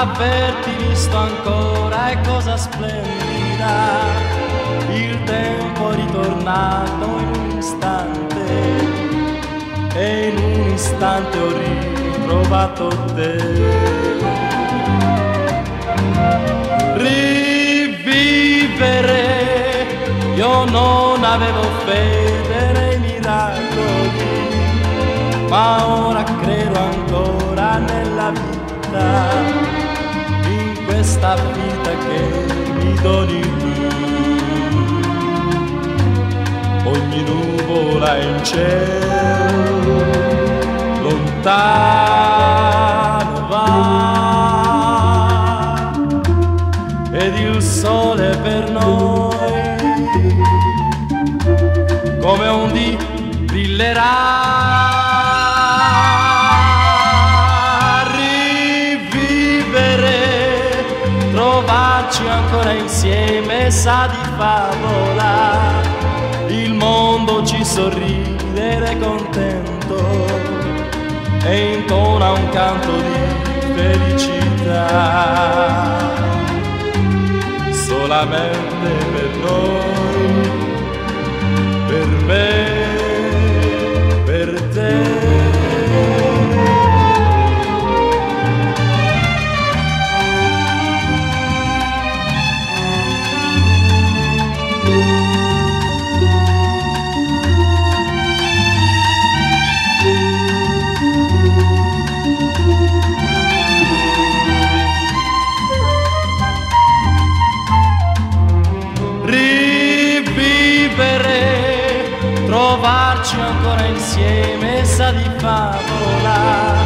averti visto ancora è cosa splendida, il tempo è ritornato in un istante e in un istante ho ritrovato te. Rivivere, io non avevo fede nei miracoli, ma ora credo ancora nella vita, questa vita che mi doni tu. Ogni nuvola in cielo, lontano va, ed il sole per noi, come un dì brillerà. Trovarci ancora insieme sa di favola. Il mondo ci sorride ed è contento e intona un canto di felicità. Solamente per noi, per me, ancora insieme sa di favola.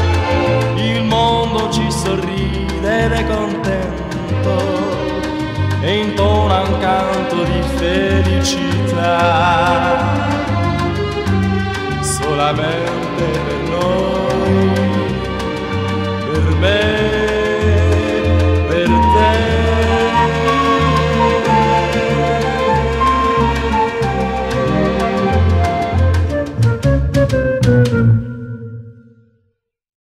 Il mondo ci sorride ed è contento e intona un canto di felicità. Solamente